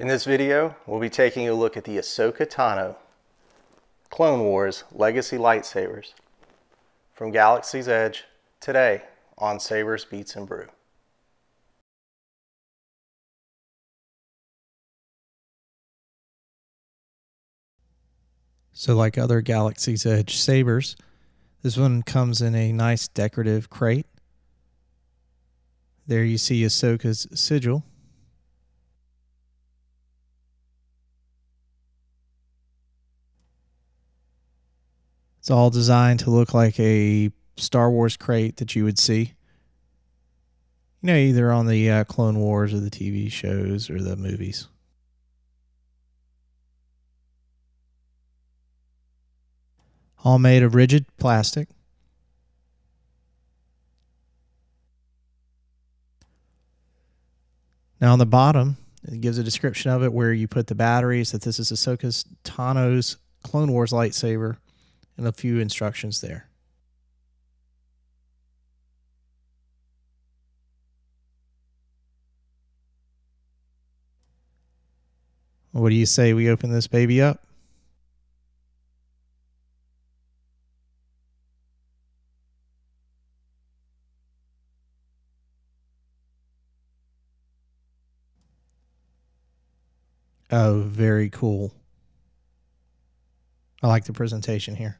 In this video, we'll be taking a look at the Ahsoka Tano Clone Wars Legacy Lightsabers from Galaxy's Edge today on Sabers Beats and Brew. So, like other Galaxy's Edge sabers, this one comes in a nice decorative crate. There you see Ahsoka's sigil. It's all designed to look like a Star Wars crate that you would see. You know, either on the uh, Clone Wars or the TV shows or the movies. All made of rigid plastic. Now on the bottom, it gives a description of it where you put the batteries, that this is Ahsoka's Tano's Clone Wars lightsaber, and a few instructions there. What do you say we open this baby up? Oh, very cool. I like the presentation here.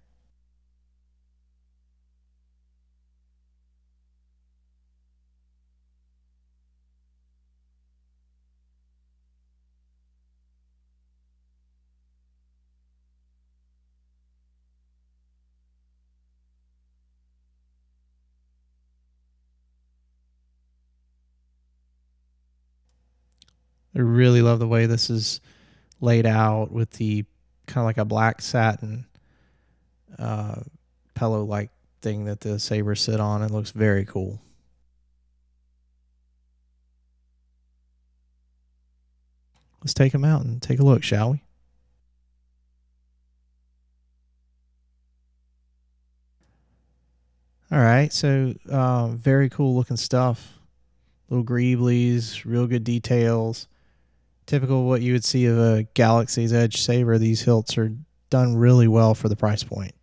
I really love the way this is laid out with the kind of like a black satin uh, pillow like thing that the sabers sit on. It looks very cool. Let's take them out and take a look, shall we? All right, so uh, very cool looking stuff. Little greeblies, real good details typical what you would see of a Galaxy's Edge saber. These hilts are done really well for the price point.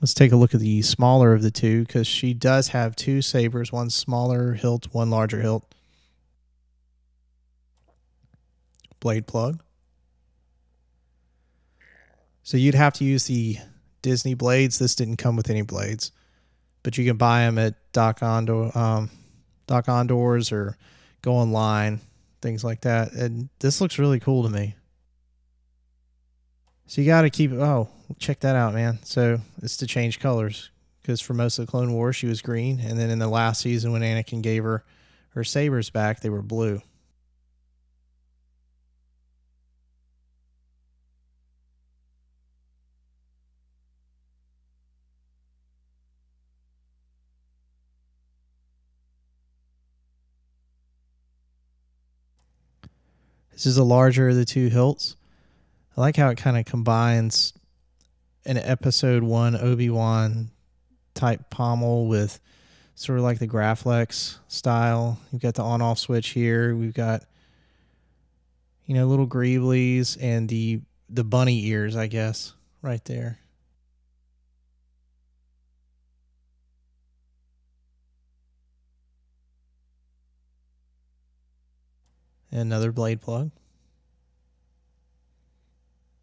Let's take a look at the smaller of the two because she does have two sabers, one smaller hilt, one larger hilt. Blade plug. So you'd have to use the Disney blades. This didn't come with any blades, but you can buy them at Dok-Ondar, um, Dok-Ondar's or go online, things like that. And this looks really cool to me. So you got to keep. Oh, check that out, man. So it's to change colors because for most of the Clone Wars she was green, and then in the last season when Anakin gave her her sabers back, they were blue. This is the larger of the two hilts. I like how it kind of combines an episode one Obi Wan type pommel with sort of like the Graflex style. You've got the on off switch here. We've got you know little greeblies and the the bunny ears, I guess, right there. Another blade plug.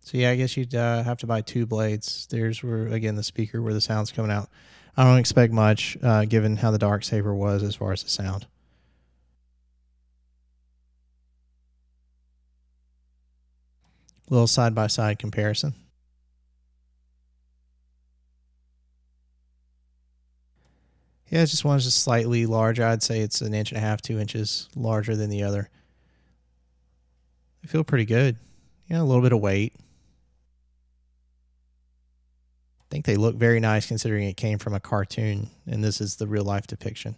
So yeah, I guess you'd uh, have to buy two blades. There's where again the speaker where the sound's coming out. I don't expect much uh, given how the dark saber was as far as the sound. Little side by side comparison. Yeah, just one's just slightly larger. I'd say it's an inch and a half, two inches larger than the other. I feel pretty good. Yeah, a little bit of weight. I think they look very nice considering it came from a cartoon and this is the real life depiction.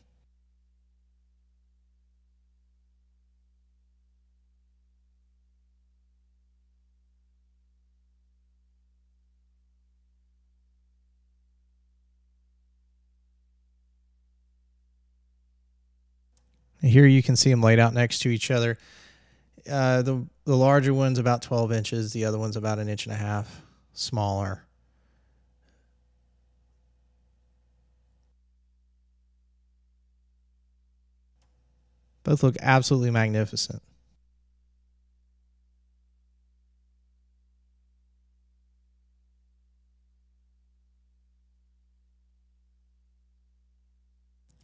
Here you can see them laid out next to each other. Uh, the the larger one's about 12 inches. The other one's about an inch and a half smaller. Both look absolutely magnificent.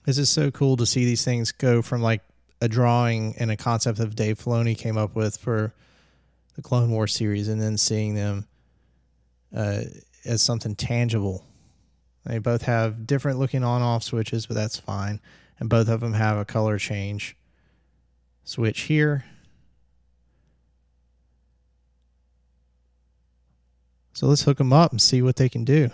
This is so cool to see these things go from like a drawing and a concept that Dave Filoni came up with for the Clone Wars series, and then seeing them uh, as something tangible. They both have different looking on-off switches, but that's fine, and both of them have a color change switch here. So let's hook them up and see what they can do.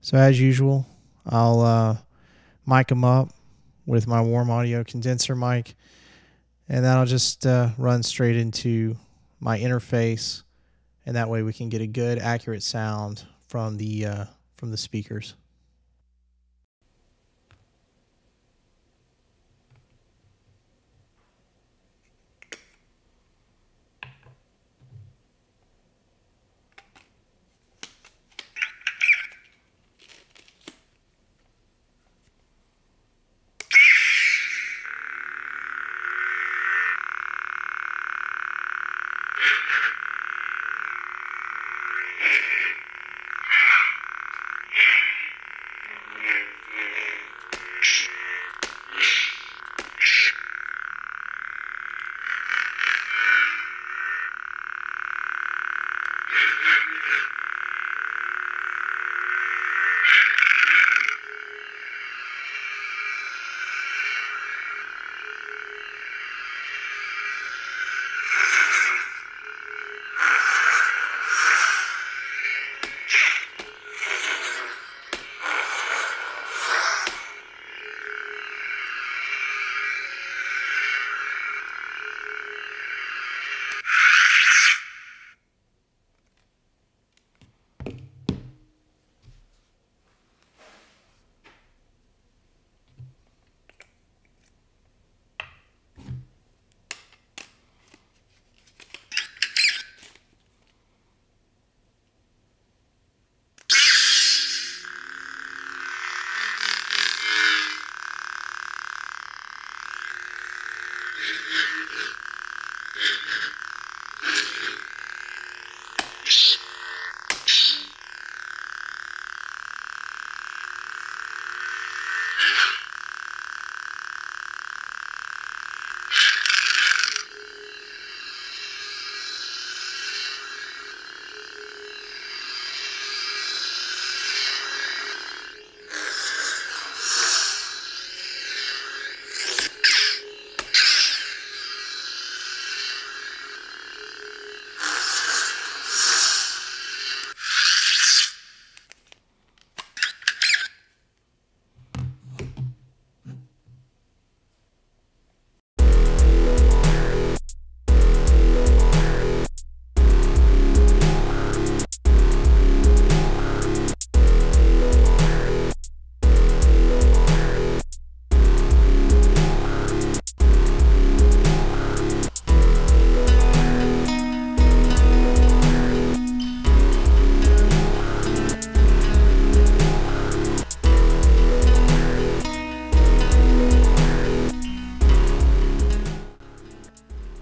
So as usual, I'll uh, mic them up with my warm audio condenser mic, and that'll just uh, run straight into my interface, and that way we can get a good, accurate sound from the uh, from the speakers.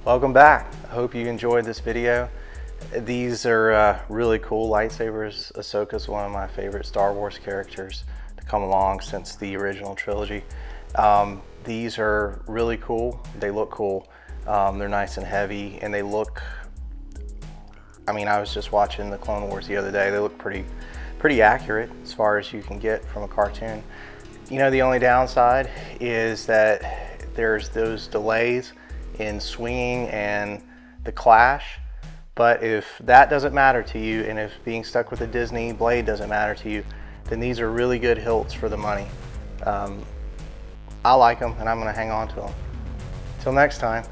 Welcome back. I hope you enjoyed this video. These are uh, really cool lightsabers. Ahsoka's one of my favorite Star Wars characters to come along since the original trilogy. Um, these are really cool. They look cool. Um, they're nice and heavy and they look, I mean, I was just watching the Clone Wars the other day. They look pretty, pretty accurate as far as you can get from a cartoon. You know, the only downside is that there's those delays in swinging and the clash. But if that doesn't matter to you and if being stuck with a Disney blade doesn't matter to you, then these are really good hilts for the money. Um, I like them and I'm going to hang on to them. Till next time.